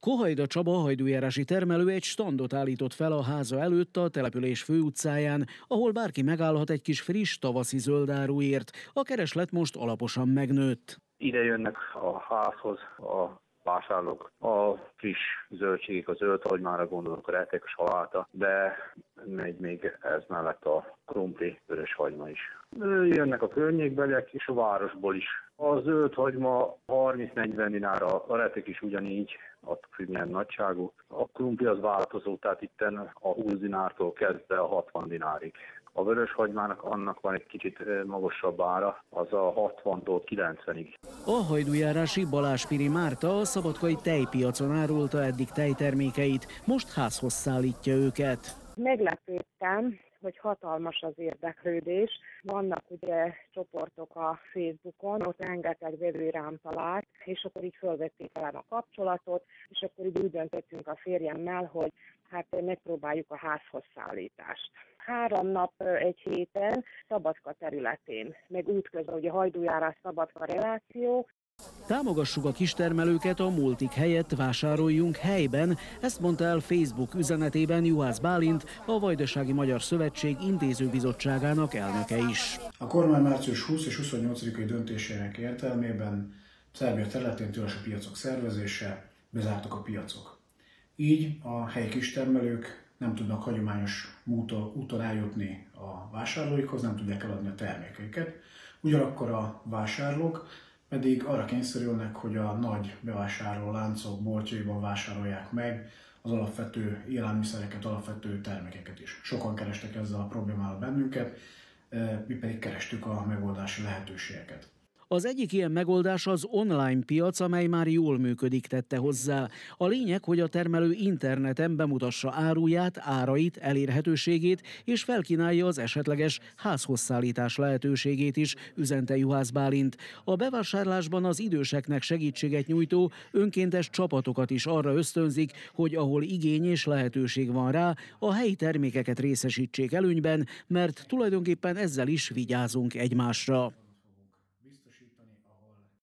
Kohajda Csaba hajdújárási termelő egy standot állított fel a háza előtt a település főutcáján, ahol bárki megállhat egy kis friss tavaszi zöldáruért. A kereslet most alaposan megnőtt. Ide jönnek a házhoz a vásárlók. A friss zöldségek, a zöld hagymára gondolok, a retek, a saláta, de megy még ez mellett a krumpli, vörös hagyma is. Jönnek a környékbeliek és a városból is. A zöld hagyma 30-40 dinára, a retek is ugyanígy, attól függ milyen nagyságú. A krumpli az változó, tehát itten a 20 dinártól kezdve a 60 dinárig. A vörös hagymának annak van egy kicsit magasabb ára, az a 60-tól 90-ig. A hajdújárási Baláspiri Márta a szabadkai tejpiacon árulta eddig tejtermékeit, most házhoz szállítja őket. Meglepődtem, hogy hatalmas az érdeklődés. Vannak ugye csoportok a Facebookon, ott rengeteg vevő rám talált, és akkor így fölvették velem a kapcsolatot, és akkor így úgy döntöttünk a férjemmel, hogy hát megpróbáljuk a házhoz szállítást. Három nap egy héten Szabadka területén, meg útközben, ugye hajdújárás Szabadka reláció, Támogassuk a kistermelőket a multik helyett vásároljunk helyben, ezt mondta el Facebook üzenetében Juhász Bálint, a Vajdasági Magyar Szövetség intézőbizottságának elnöke is. A kormány március 20 és 28-ai döntésének értelmében Szerbia területén tilos a piacok szervezése, bezártak a piacok. Így a helyi kistermelők nem tudnak hagyományos úton eljutni a vásárlóikhoz, nem tudják eladni a termékeiket. Ugyanakkor a vásárlók pedig arra kényszerülnek, hogy a nagy bevásárló láncok boltjaiban vásárolják meg az alapvető élelmiszereket, alapvető termékeket is. Sokan kerestek ezzel a problémával bennünket, eh, mi pedig kerestük a megoldási lehetőségeket. Az egyik ilyen megoldás az online piac, amely már jól működik, tette hozzá. A lényeg, hogy a termelő interneten bemutassa áruját, árait, elérhetőségét, és felkínálja az esetleges házhozszállítás lehetőségét is, üzente Juhász Bálint. A bevásárlásban az időseknek segítséget nyújtó önkéntes csapatokat is arra ösztönzik, hogy ahol igény és lehetőség van rá, a helyi termékeket részesítsék előnyben, mert tulajdonképpen ezzel is vigyázunk egymásra.